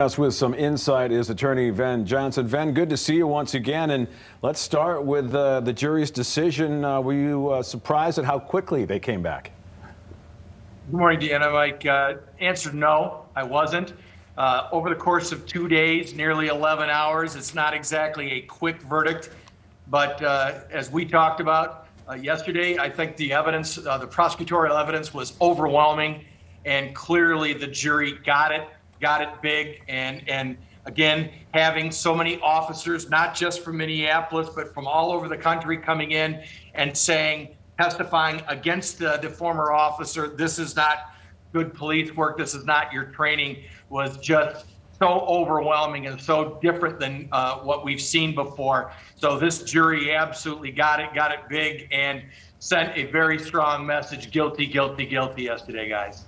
Us with some insight is attorney Ven Johnson. Ven, good to see you once again. And let's start with uh, the jury's decision. Uh, were you uh, surprised at how quickly they came back? Good morning, Deanna. Mike uh, answered no, I wasn't. Uh, over the course of two days, nearly 11 hours, it's not exactly a quick verdict. But uh, as we talked about yesterday, I think the evidence, the prosecutorial evidence was overwhelming. And clearly the jury got it got it big. And, and again, having so many officers, not just from Minneapolis, but from all over the country coming in and saying, testifying against the, the former officer, this is not good police work, this is not your training, was just so overwhelming and so different than uh, what we've seen before. So this jury absolutely got it, got it big, and sent a very strong message: guilty, guilty, guilty yesterday, guys.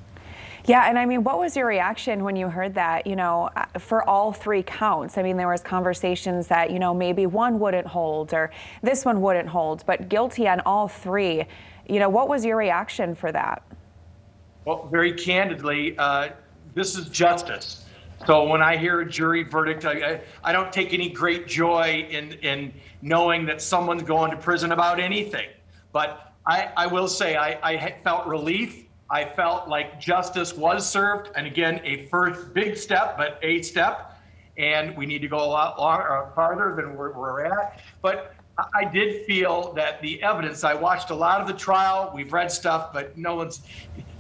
Yeah, and I mean, what was your reaction when you heard that, you know, uh, for all three counts? I mean, there was conversations that, you know, maybe one wouldn't hold or this one wouldn't hold, but guilty on all three. You know, what was your reaction for that? Well, very candidly, uh, this is justice. So when I hear a jury verdict, I, I don't take any great joy in, in knowing that someone's going to prison about anything. But I, I will say I, I felt relief I felt like justice was served. And again, a first big step, but a step. And we need to go a lot longer, uh, farther than where we're at. But I did feel that the evidence, I watched a lot of the trial. We've read stuff, but no one's,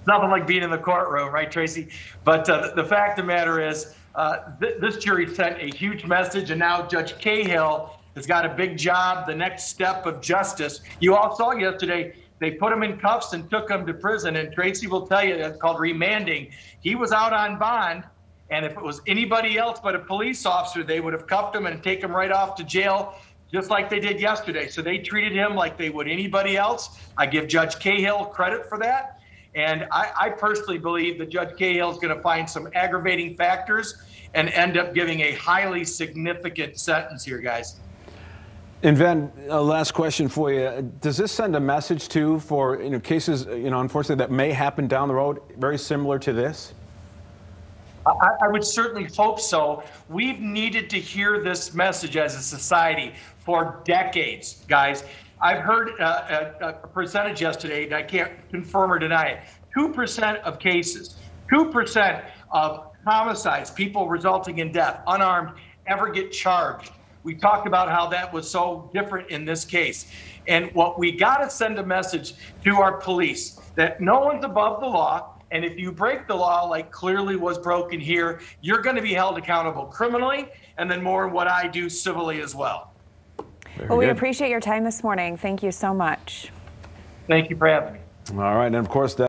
nothing like being in the courtroom, right, Tracy? But uh, the, fact of the matter is, uh, th- this jury sent a huge message, and now Judge Cahill has got a big job, the next step of justice. You all saw yesterday, they put him in cuffs and took him to prison. And Tracy will tell you that's called remanding. He was out on bond. And if it was anybody else but a police officer, they would have cuffed him and taken him right off to jail, just like they did yesterday. So they treated him like they would anybody else. I give Judge Cahill credit for that. And I, I personally believe that Judge Cahill is going to find some aggravating factors and end up giving a highly significant sentence here, guys. And Ven, uh, last question for you. Does this send a message too for you know cases you know unfortunately that may happen down the road, very similar to this? I, I would certainly hope so. We've needed to hear this message as a society for decades, guys. I've heard uh, a, a percentage yesterday, and I can't confirm or deny it. Two percent of cases, two percent of homicides, people resulting in death, unarmed, ever get charged. We talked about how that was so different in this case. And what we got to send a message to our police that no one's above the law. And if you break the law, like clearly was broken here, you're going to be held accountable criminally and then more what I do civilly as well. Very well, good. we appreciate your time this morning. Thank you so much. Thank you for having me. All right. And of course, that.